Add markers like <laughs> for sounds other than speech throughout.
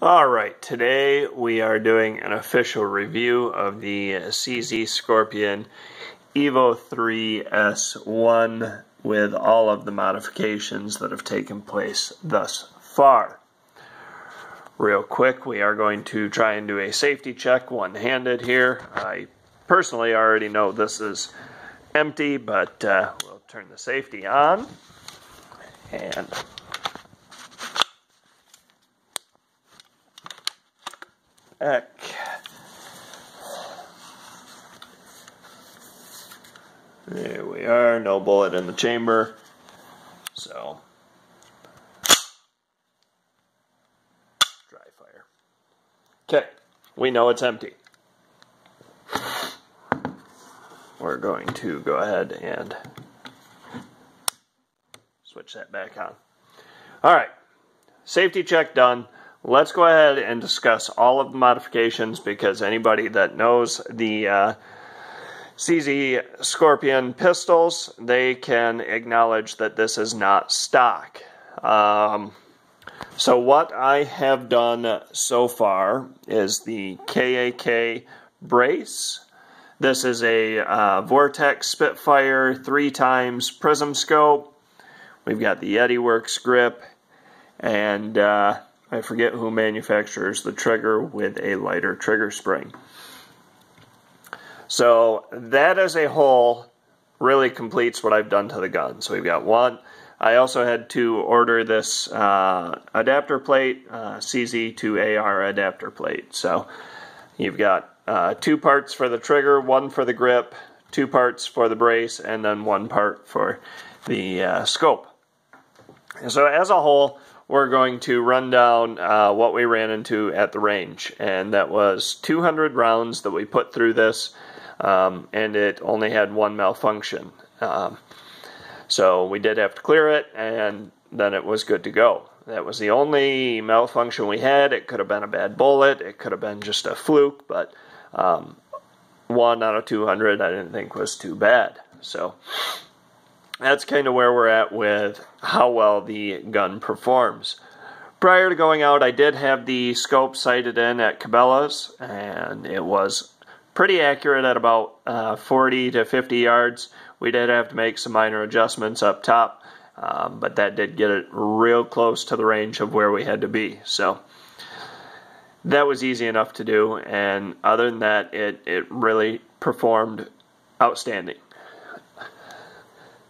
All right, today we are doing an official review of the CZ Scorpion Evo 3S1 with all of the modifications that have taken place thus far. Real quick, we are going to try and do a safety check one-handed here. I personally already know this is empty, but uh, we'll turn the safety on. And Heck. There we are, no bullet in the chamber. So, dry fire. Okay, we know it's empty. We're going to go ahead and switch that back on. All right, safety check done let's go ahead and discuss all of the modifications because anybody that knows the uh, CZ Scorpion pistols, they can acknowledge that this is not stock. Um, so what I have done so far is the KAK brace. This is a uh, Vortex Spitfire three times prism scope. We've got the Yeti Wurks grip and uh, I forget who manufactures the trigger with a lighter trigger spring. So that as a whole really completes what I've done to the gun. So we've got one. I also had to order this uh, adapter plate, uh, CZ to AR adapter plate. So you've got uh, two parts for the trigger, one for the grip, two parts for the brace, and then one part for the uh, scope. And so as a whole, we're going to run down uh, what we ran into at the range. And that was 200 rounds that we put through this, um, and it only had one malfunction. Um, so we did have to clear it, and then it was good to go. That was the only malfunction we had. It could have been a bad bullet, it could have been just a fluke, but um, one out of 200 I didn't think was too bad. So that's kind of where we're at with how well the gun performs. Prior to going out, I did have the scope sighted in at Cabela's, and it was pretty accurate at about uh, 40 to 50 yards. We did have to make some minor adjustments up top, um, but that did get it real close to the range of where we had to be. So that was easy enough to do, and other than that, it, it really performed outstanding.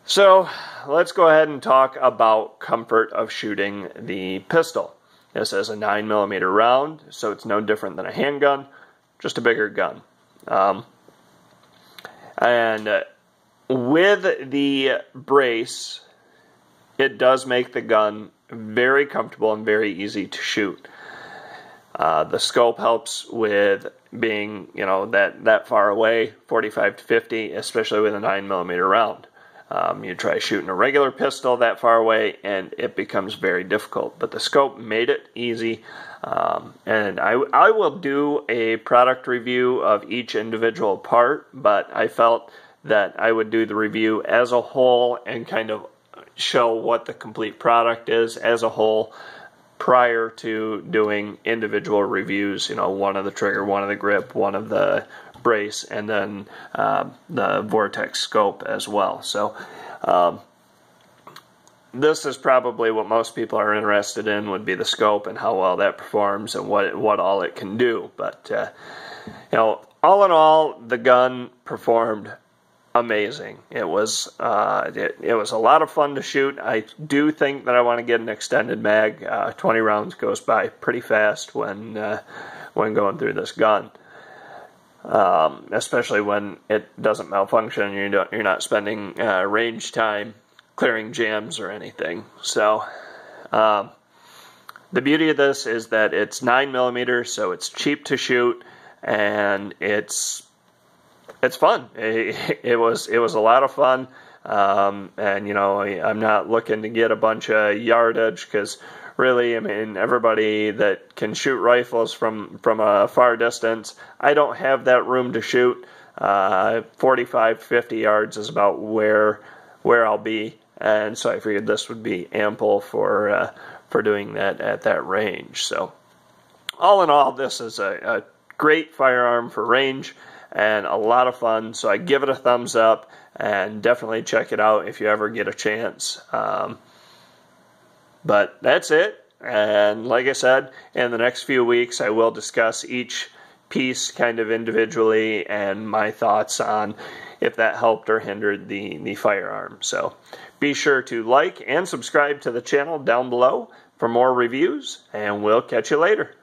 So let's go ahead and talk about comfort of shooting the pistol. This is a 9mm round, so it's no different than a handgun, just a bigger gun. Um, and uh, with the brace, it does make the gun very comfortable and very easy to shoot. Uh, the scope helps with being, you know, that, that far away, 45 to 50, especially with a 9mm round. Um, you try shooting a regular pistol that far away, and it becomes very difficult. But the scope made it easy. Um, and I, I will do a product review of each individual part, but I felt that I would do the review as a whole and kind of show what the complete product is as a whole prior to doing individual reviews. You know, one of the trigger, one of the grip, one of the brace, and then uh, the Vortex scope as well. So um, this is probably what most people are interested in would be the scope and how well that performs and what what all it can do. But uh, you know, all in all, the gun performed amazing. It was uh, it, it, was a lot of fun to shoot. I do think that I want to get an extended mag. Uh, 20 rounds goes by pretty fast when uh, when going through this gun um, especially when it doesn't malfunction. You don't, you're not spending uh, range time clearing jams or anything. So, um, the beauty of this is that it's nine millimeters, so it's cheap to shoot, and it's it's fun. It, <laughs> it was it was a lot of fun. Um, and you know, I, am not looking to get a bunch of yardage because really, I mean, everybody that can shoot rifles from from a far distance, I don't have that room to shoot. Uh, 45, 50 yards is about where where I'll be, and so I figured this would be ample for uh, for doing that at that range. So, all in all, this is a, a great firearm for range and a lot of fun. So I give it a thumbs up and definitely check it out if you ever get a chance. Um, but that's it. And like I said, in the next few weeks, I will discuss each piece kind of individually and my thoughts on if that helped or hindered the, the firearm. So be sure to like and subscribe to the channel down below for more reviews, and we'll catch you later.